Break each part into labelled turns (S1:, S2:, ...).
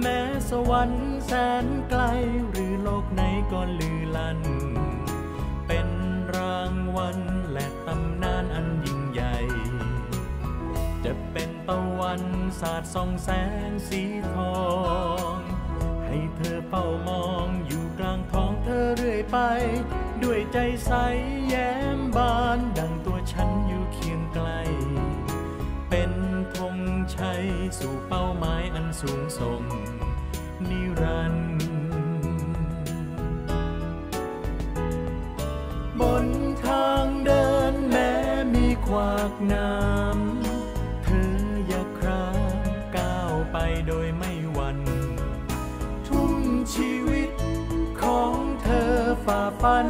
S1: แม้สวรรค์แสนไกลหรือโลกไหนก็ลือลัน เป็นรางวัลและตำนานอันยิ่งใหญ่ จะเป็นตะวันสาดส่องแสงสีทอง ให้เธอเฝ้ามองอยู่กลางท้องเธอเรื่อยไป ด้วยใจใส ชัยสู่เป้าหมายอันสูงส่งนิรันดร์บนทางเดินแม้มีขวากน้ำเธออย่าคราก้าวไปโดยไม่หวั่นทุ่มชีวิตของเธอฝ่าฟัน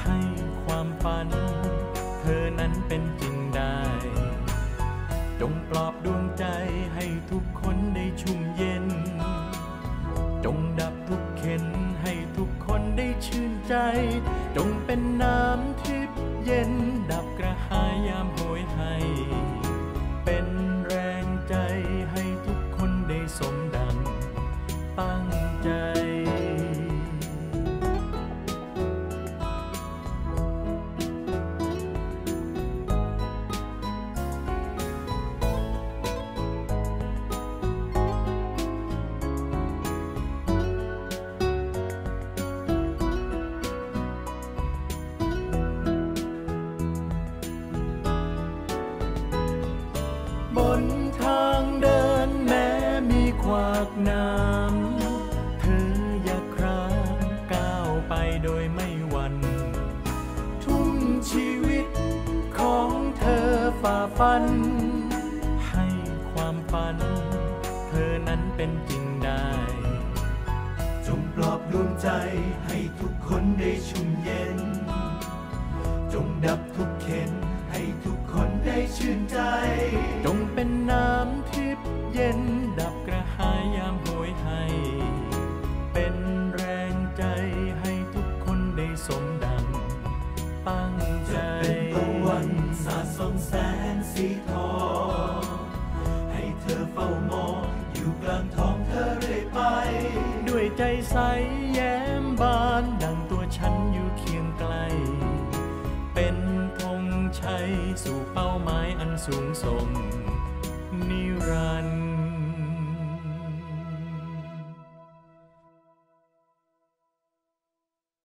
S1: ให้ความฝัน งปลอบดวงใจให้ทุกคนได้ชุ่มเย็น จงดับทุกเข็นให้ทุกคนได้ชื่นใจ จงเป็นน้ำทิพย์เย็นดับ ขวากน้ำ เธออย่าครางก้าวไปโดยไม่หวัน่น ทุ่มชีวิตของเธอฝ่าฟัน ให้ความฝัน เธอนั้นเป็นจริงได้
S2: จงปลอบดวงใจให้ทุกคนได้ชุ่มเย็น จงดับทุก
S1: สมดังตั้งใจะ
S2: เป็นตะวันสาดส่องแสงสีทองให้เธอเฝ้ามองอยู่กลางท้องเธอเรื่อยไป
S1: ด้วยใจใสแย้มบานดังตัวฉันอยู่เคียงไกล เป็นธงชัยสู่เป้าหมายอันสูงส่งนิรันดร์